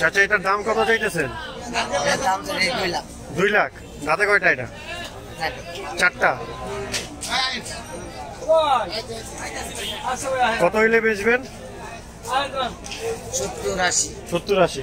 চাচা এটার দাম কত চাইতেছেন? দুই লাখ। দাঁতে কয়টা এটা? চারটা। কত হইলে বেচবেন? সত্তর আশি। সত্তর আশি।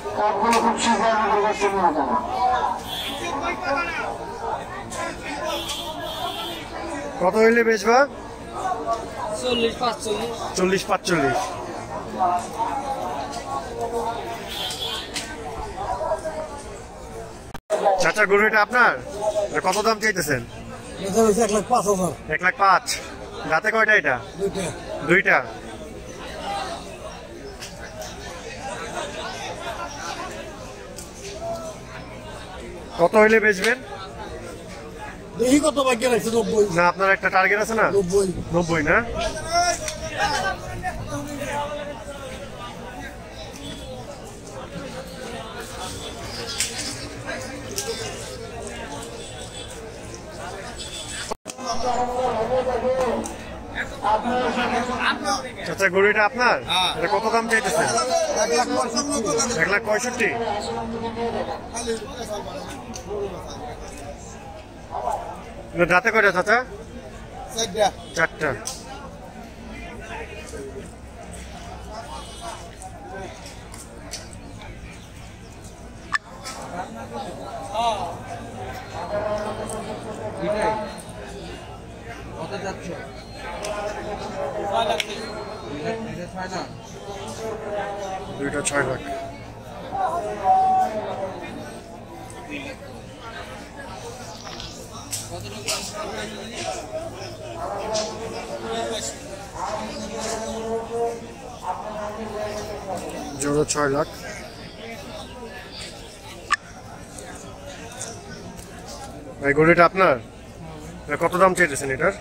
খুব শীঘ্র আমাদের কাছে নিয়ে যাবেন কত হইলে বেচবা চল্লিশ পাঁচচল্লিশ। চল্লিশ পাঁচচল্লিশ। চাচা গরু এটা আপনার কত দাম চাইতেছেন? এক লাখ পাঁচ হাজার। এক লাখ পাঁচ। দাঁতে কয়টা এটা? দুইটা। কত হইলে বেচবেন? দেখি কত বাকি রাখছে নব্বই। না আপনার একটা টার্গেট আছে না? নব্বই। নব্বই না? আচ্ছা গরুটা আপনার? এটা কত দাম চাইতেছেন? এক লাখ পঁয়ষট্টি? দাঁতে কয়টা চাচা? চারটা। কত যাচ্ছে দুইটা ছয় লাখ। জোড়া ছয় লাখ। ভাই, গরুটা আপনার? কত দাম চাইতেছেন এটার?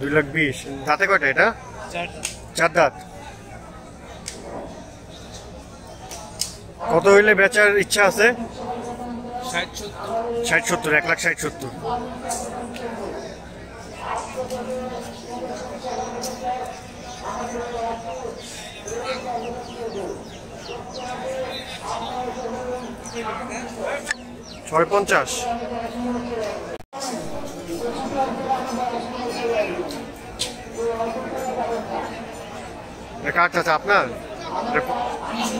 দুই লাখ বিশ। দাঁতে কয়টা এটা? চার দাঁত। কত হইলে বেচার ইচ্ছা আছে? ষাট সত্তর এক লাখ ষাট ছয় পঞ্চাশ। কার চাচা আপনার?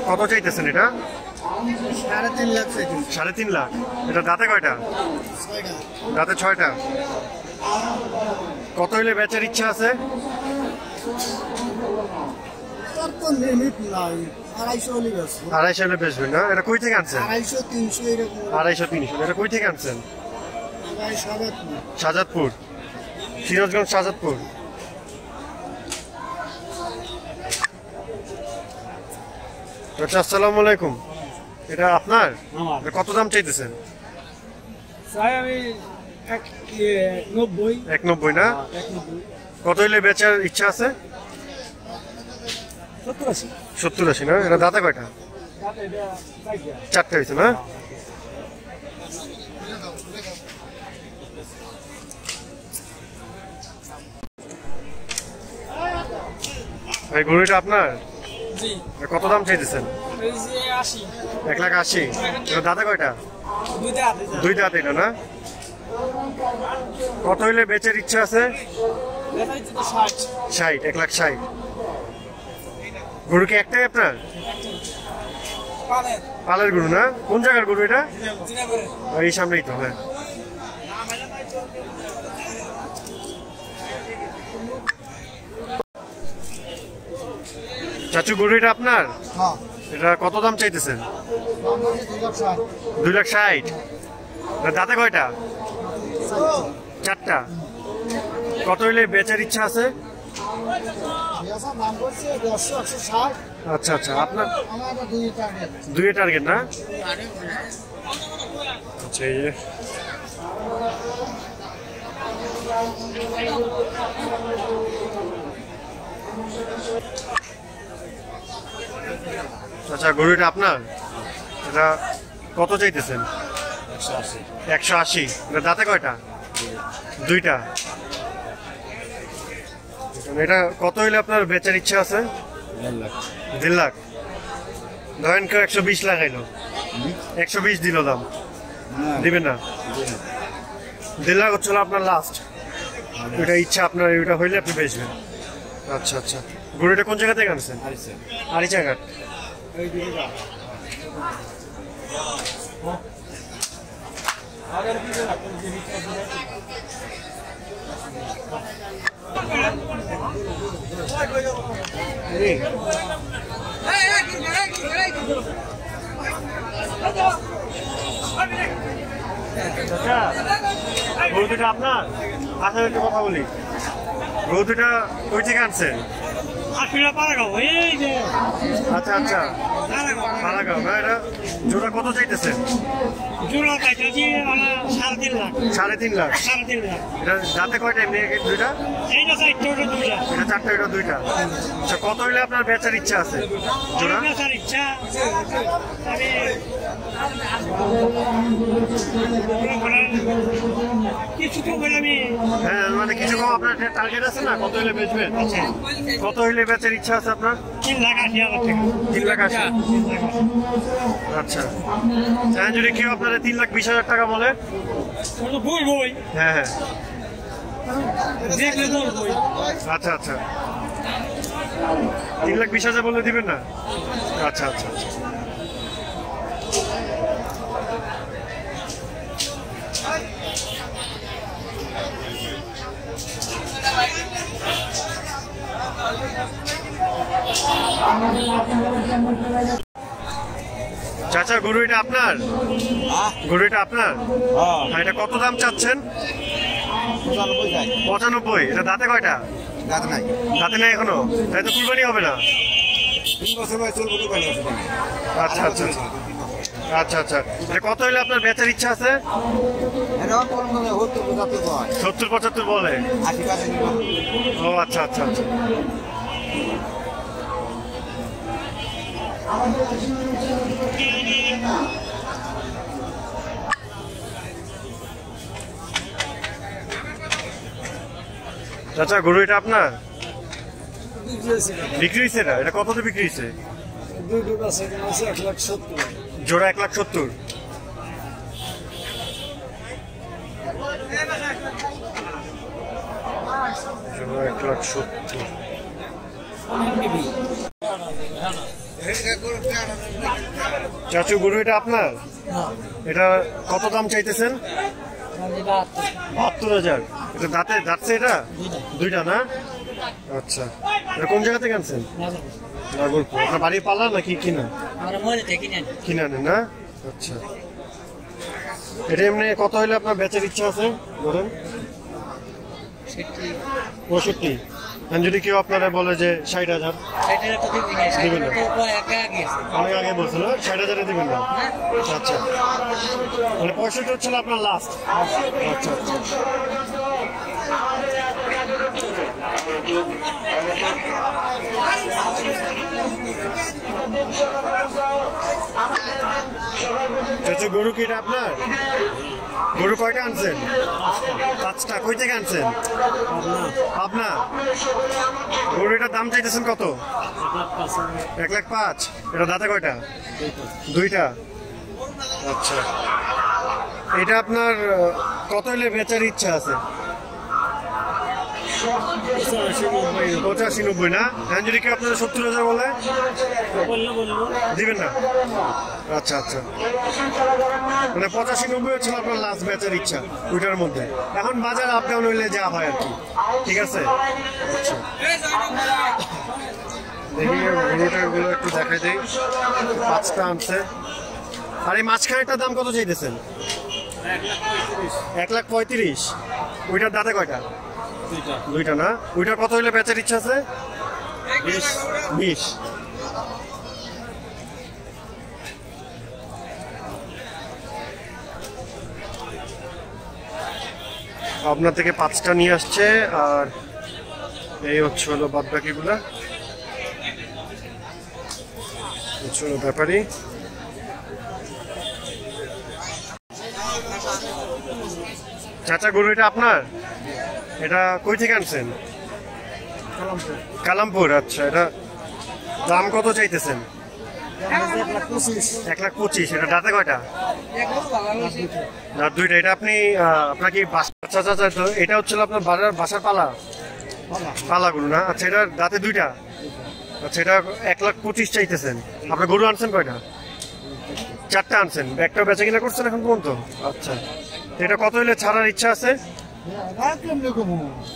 কত চাইতেছেন এটা? সাড়ে তিন লাখ এটা দাঁতে কয়টা? দাঁতে ছয়টা? কত হইলে বেচার ইচ্ছা আছে? আড়াইশো হলে বেচবেন না? এটা কই থেকে আনছেন? আড়াইশো তিনশো এটা কই থেকে আনছেন? সিরাজগঞ্জ আচ্ছা আসসালামু আলাইকুম। এটা আপনার? কত দাম চাইতেছেন? চাই আমি এক নব্বই। না? নব্বই কত হইলে বেচার ইচ্ছা আছে? সত্তর আশি। না? এটা দাঁতে কয়টা? চারটে। হয়েছে না? ভাই গরুটা আপনার? জি। কত দাম চাইতেছেন? এক লাখ আশি। দাঁতে কয়টা? দুই দাঁত এটা না? কত হইলে বেচের ইচ্ছা আছে? ষাট। এক লাখ ষাট। গরু কি একটাই আপনার? পালের। গরু না? কোন জায়গার গরু এটা? এই সামনেই তো হ্যাঁ। চাচু গরু এটা আপনার? হ্যাঁ। এটা কত দাম চাইতেছেন? দুই লাখ ষাট। দাঁতে কয়টা? চারটা। কত হইলে বেচার ইচ্ছা আছে? আচ্ছা আচ্ছা। আপনার দুই টার্গেট না? আচ্ছা এই যে। আচ্ছা গরুটা আপনার? এটা কত চাইতেছেন? একশো আশি। এটা দাঁতে কয়টা? দুইটা। এটা কত হইলে আপনার বেচার ইচ্ছা আছে? দেড় লাখ। ধরেন কেউ একশো বিশ লাগাইলো। একশো বিশ দিল দাম। দিবেন না? দেড় লাখ হচ্ছিল আপনার লাস্ট ওইটা ইচ্ছা আপনার ওইটা হইলে আপনি বেচবেন। আচ্ছা আচ্ছা। গরুটা কোন জায়গা থেকে আনছেন? আরিচা। ঘাট আচ্ছা গরু দুটা আপনার আসলে একটু কথা বলি গরু দুটা কই থেকে আনছেন আচ্ছা আচ্ছা। মালাগাঁও না এটা জোড়া কত চাইতেছেন জোড়া পাইতেছি মানে সাড়ে তিন লাখ। সাড়ে তিন লাখ? সাড়ে তিন লাখ। এটা যাতে কয়টা এমনি দুইটা? এইটা চারটে ওটা দুইটা। এটা চারটা এটা দুইটা। আচ্ছা কত হইলে আপনার বেচার ইচ্ছা আছে? জোড়া? বেচার ইচ্ছা আমি কিছু তো হ্যাঁ মানে কিছু কম আপনার টার্গেট আছে না? কত হইলে বেচবেন? কত হইলে বেচার ইচ্ছা আছে আপনার? তিন লাখ আশি হাজার টাকা। তিন লাখ আশি। আচ্ছা। হ্যাঁ যদি কেউ আপনারা তিন লাখ বিশ হাজার টাকা বলে? বই বই। হ্যাঁ হ্যাঁ। আচ্ছা আচ্ছা। তিন লাখ বিশ হাজার বলে দিবেন না? আচ্ছা আচ্ছা আচ্ছা। চাচা গরু এটা আপনার? গরু এটা আপনার? হ্যাঁ, এটা কত দাম চাচ্ছেন? পঁচানব্বই এটা দাঁতে কয়টা? দাঁতে নাই। দাঁতে নেই এখনও? তাই তো কুরবানি হবে না। আচ্ছা আচ্ছা আচ্ছা। আচ্ছা আচ্ছা। এটা কত হইলে আপনার বেচার ইচ্ছা আছে? হয় সত্তর পঁচাত্তর বলে। ও আচ্ছা আচ্ছা আচ্ছা। চাচা, গরু এটা আপনার? বিক্রি হয়েছে না? এটা কততে বিক্রি হয়েছে জোড়া এক লাখ সত্তর। জোড়া এক লাখ সত্তর। চাচু গরু এটা আপনার? এটা কত দাম চাইতেছেন? বাহাত্তর হাজার। এটা দাঁতে দাঁতছে এটা? দুইটা। না? আচ্ছা। এটা কোন জায়গা থেকে আনছেন? নাগরপুর। আপনার বাড়ি পালা নাকি কিনা? থেকে নেন না? আচ্ছা। এটা এমনি কত হইলে আপনার বেচার ইচ্ছা আছে? ধরেন? পঁয়ষট্টি। যদি কেউ আপনারা বলে যে ষাট হাজার দিবেন না। অনেক আগে বলছিল ষাট হাজারে দিবেন না। আচ্ছা। মানে পঁয়ষট্টি হচ্ছিল আপনার লাস্ট আচ্ছা আচ্ছা। গরু কি এটা আপনার? গরু কয়টা আনছেন? পাঁচটা। কই থেকে আনছেন? আপনার গরু এটার দাম চাইতেছেন কত? এক লাখ পাঁচ। এটা দাঁতে কয়টা? দুইটা। আচ্ছা। এটা আপনার কত হলে বেচার ইচ্ছা আছে? পঁচাশি নব্বই না? এখন যদি কেউ আপনারা সত্তর হাজার বলে? দিবেন না? আচ্ছা আচ্ছা। মানে পঁচাশি নব্বই হচ্ছে আপনার লাস্ট ব্যাচের ইচ্ছা ওইটার মধ্যে। এখন বাজার আপ ডাউন হইলে যা হয় আর কি। ঠিক আছে? আচ্ছা। দেখি গরুটাগুলো একটু দেখাই দিই। পাঁচটা আনছে। আর এই মাঝখানেরটার দাম কত চাইতেছেন? এক লাখ পঁয়ত্রিশ। ওইটার দাঁতে কয়টা? দুইটা। না? ওইটা কত হইলে বেচার ইচ্ছা আছে? বিশ। বিশ। আপনার থেকে পাঁচটা নিয়ে আসছে আর এই হচ্ছে হলো বাদ বাকিগুলা হচ্ছে হলো ব্যাপারই। চাচা গরু এটা আপনার? এটা কই থেকে আনছেন? কালামপুর। আচ্ছা এটা দাম কত চাইতেছেন? এক লাখ পঁচিশ। এটা দাঁতে কয়টা? দাঁত দুইটা এটা আপনি আহ, আপনার কি বাসা চাচা চাচা এটা হচ্ছে আপনার বাজার বাসার পালা? পালাগুলো না? আচ্ছা এটা দাঁতে দুইটা? আচ্ছা এটা এক লাখ পঁচিশ চাইতেছেন। আপনার গরু আনছেন কয়টা? চারটা আনছেন। একটা বেচা কিনা করছেন এখন পর্যন্ত? আচ্ছা। এটা কত হলে ছাড়ার ইচ্ছা আছে?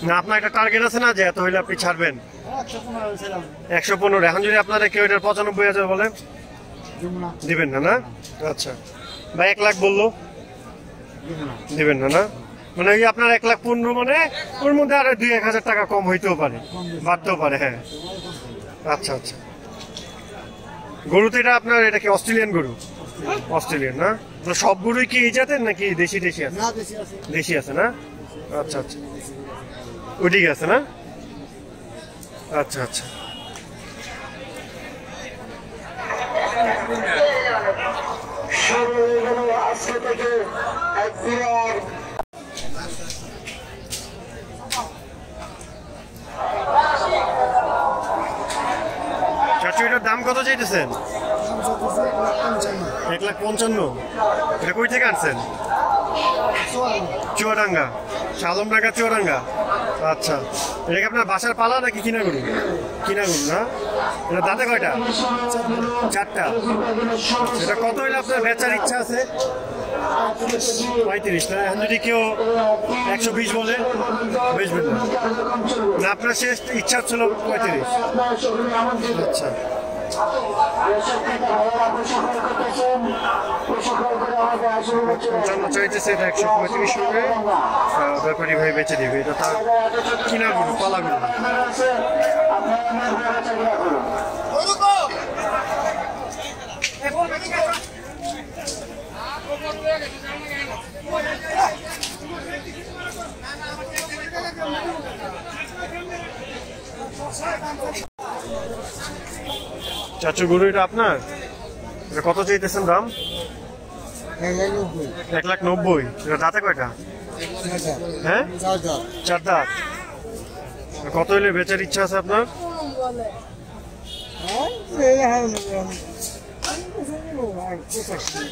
না আপনার একটা টার্গেট আছে না যে এত হইলে আপনি ছাড়বেন? একশো পনেরো এখন যদি আপনারা কেউ এটার পঁচানব্বই হাজার বলেন দিবেন না না? আচ্ছা। বা এক লাখ বলল। দিবেন না না? মানে ওই আপনার এক লাখ পনেরো মানে ওর মধ্যে আরও দুই এক হাজার টাকা কম হইতেও পারে বাড়তেও পারে হ্যাঁ। আচ্ছা আচ্ছা। গরু তো এটা আপনার এটা কি অস্ট্রেলিয়ান গরু? অস্ট্রেলিয়ান। না? সব গরুই কি এই জাতের নাকি দেশি দেশি আছে। দেশি আছে না? আচ্ছা আচ্ছা। ওইদিকে আছে না? আচ্ছা আচ্ছা। আজকে থেকে এক দাম কত চাইতেছেন? এক লাখ পঞ্চান্ন। এটা কই থেকে আনছেন? চুয়াডাঙ্গা। শালমডাঙ্গা চুয়াডাঙ্গা? আচ্ছা। এটা কি আপনার বাসার পালা নাকি কিনা গরু কিনা গরু না? এটা দাঁতে কয়টা? চারটা। এটা কত হইলে আপনার বেচার ইচ্ছা আছে? পঁয়ত্রিশ। না এখন যদি কেউ একশো বিশ বলে বেচবেন না। আপনার শেষ ইচ্ছা ছিল পঁয়ত্রিশ। আচ্ছা। চাইতেছে এটা একশো পঁয়ত্রিশ হবে। ব্যাপারী ভাই বেচে দিবে। এটা তার কিনা পালা চাচু গরু এটা আপনার কত চাইতেছেন দাম? এক লাখ নব্বই। দাঁতে কয়টা? হ্যাঁ? চার কত হইলে বেচার ইচ্ছা আছে আপনার?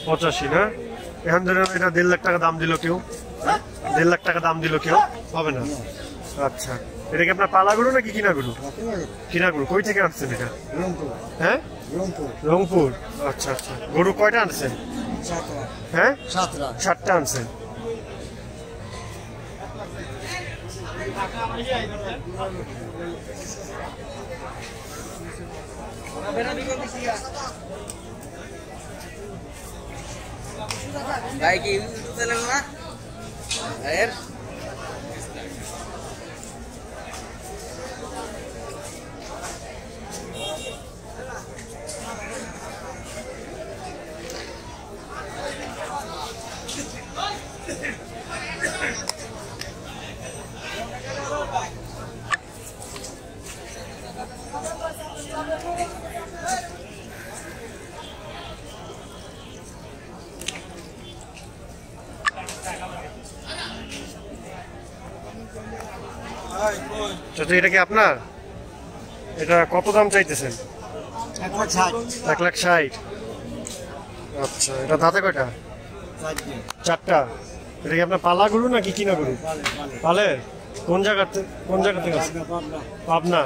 পঁচাশি, না? এখন ধরে এটা দেড় লাখ টাকা দাম দিল কেউ। দেড় লাখ টাকা দাম দিল কেউ। হবে না। আচ্ছা। এটা কি আপনার পালা গরু নাকি কিনা গরু? কিনা গরু। কই থেকে আনছেন এটা? হ্যাঁ? রংপুর। আচ্ছা আচ্ছা। গরু কয়টা আনছেন? হ্যাঁ? সাতটা আনছেন। ভাই কি ইউটিউব চ্যানেল না? ভাইয়ের? চাচা এটা কি আপনার? এটা কত দাম চাইতেছেন? এক লাখ ষাট। আচ্ছা এটা দাঁতে কয়টা? চারটা। এটা কি আপনার পালা গরু নাকি কিনা গরু? পালে কোন জায়গাতে কোন জায়গা থেকে আছে? পাবনা পাবনা।